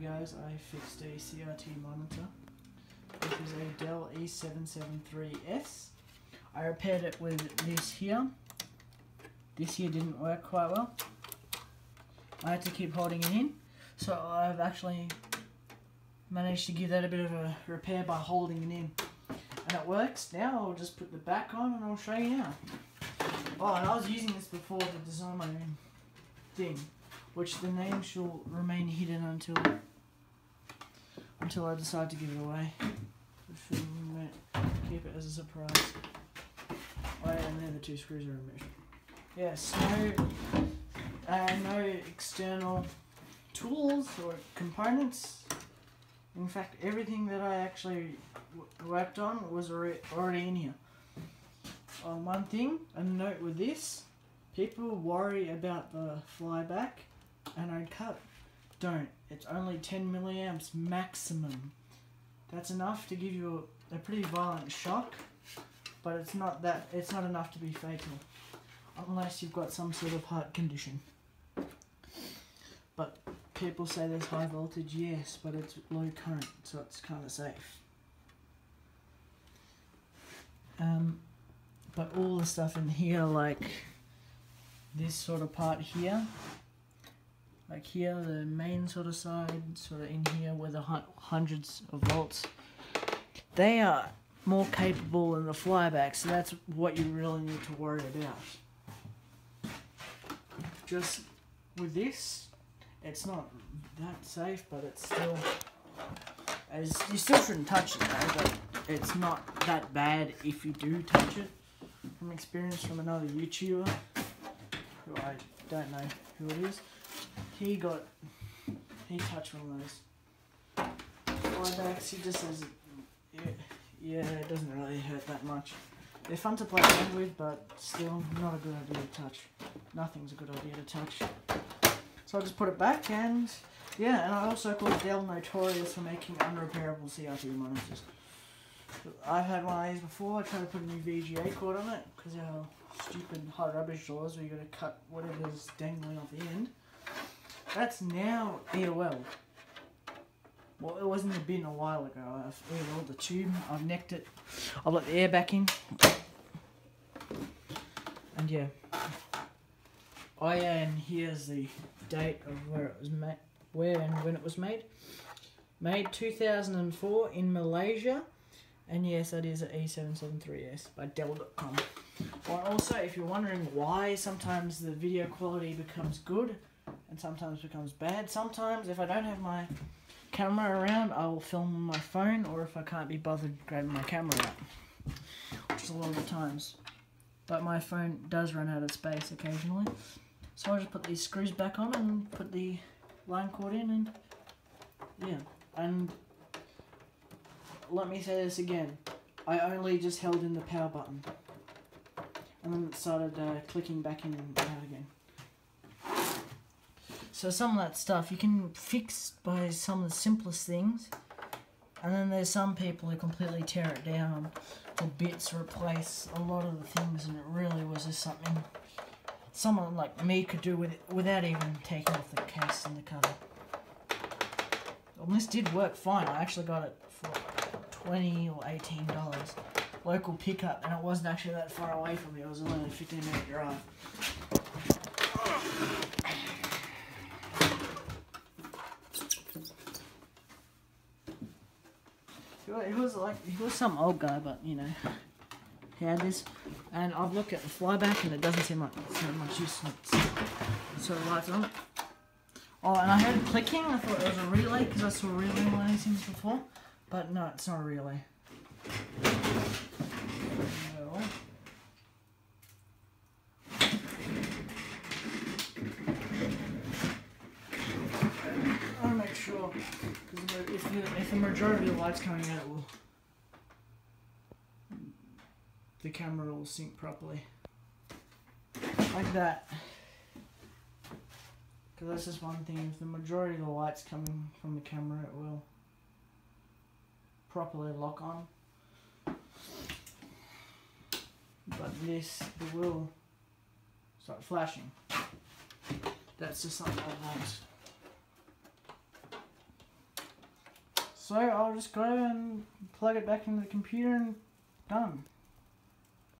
you guys, I fixed a CRT monitor. This is a Dell E773S. I repaired it with this here. This here didn't work quite well. I had to keep holding it in. So I've actually managed to give that a bit of a repair by holding it in. And it works. Now I'll just put the back on and I'll show you now. Oh, and I was using this before to design my own thing, which the name shall remain hidden until until I decide to give it away. Keep it as a surprise. Oh, yeah, and then the two screws are removed. Yes, no, uh, no external tools or components. In fact, everything that I actually worked on was already in here. On one thing, a note with this, people worry about the flyback and I cut. Don't. It's only 10 milliamps maximum. That's enough to give you a, a pretty violent shock, but it's not that. It's not enough to be fatal, unless you've got some sort of heart condition. But people say there's high voltage, yes, but it's low current, so it's kind of safe. Um, but all the stuff in here, like this sort of part here, like here, the main sort of side, sort of in here where the hundreds of volts, they are more capable than the flyback, so that's what you really need to worry about. Just with this, it's not that safe, but it's still, as you still shouldn't touch it though, but it's not that bad if you do touch it. From experience from another YouTuber, who I don't know who it is, he got, he touched one of those flybacks, he just says, yeah, it doesn't really hurt that much. They're fun to play around with, but still not a good idea to touch. Nothing's a good idea to touch. So I just put it back and yeah, and I also call Dell notorious for making unrepairable CRT monitors. I've had one of these before. I tried to put a new VGA cord on it because how stupid hot rubbish laws where you got to cut whatever's dangling off the end. That's now EOL. Well, it wasn't a bin a while ago. I've EOL'd the tube. I've necked it. I've let the air back in. And yeah. Oh uh, yeah, and here's the date of where it was made, where and when it was made. Made 2004 in Malaysia. And yes, that is an E773S by Dell.com. Or also, if you're wondering why sometimes the video quality becomes good and sometimes becomes bad, sometimes if I don't have my camera around, I will film on my phone, or if I can't be bothered grabbing my camera out, which is a lot of the times. But my phone does run out of space occasionally. So I'll just put these screws back on and put the line cord in and yeah. And let me say this again. I only just held in the power button. And then it started uh, clicking back in and out again. So some of that stuff you can fix by some of the simplest things. And then there's some people who completely tear it down to bits, replace a lot of the things, and it really was just something someone like me could do with it without even taking off the case and the cover. Well, this did work fine. I actually got it for 20 or 18 dollars. Local pickup, and it wasn't actually that far away from me. It was only a 15 minute drive. He was like he was some old guy, but you know he had this. And I've looked at the flyback and it doesn't seem like it's so much use. Sort of lights on. Oh, and I heard clicking. I thought it was a relay because I saw relay one things before. But no, it's not a relay. No. I'll sure. Because if, if the majority of the light's coming out, will the camera will sync properly. Like that. Because that's just one thing, if the majority of the light's coming from the camera, it will properly lock on. But this, it will start flashing. That's just something I want. So I'll just go and plug it back into the computer and done.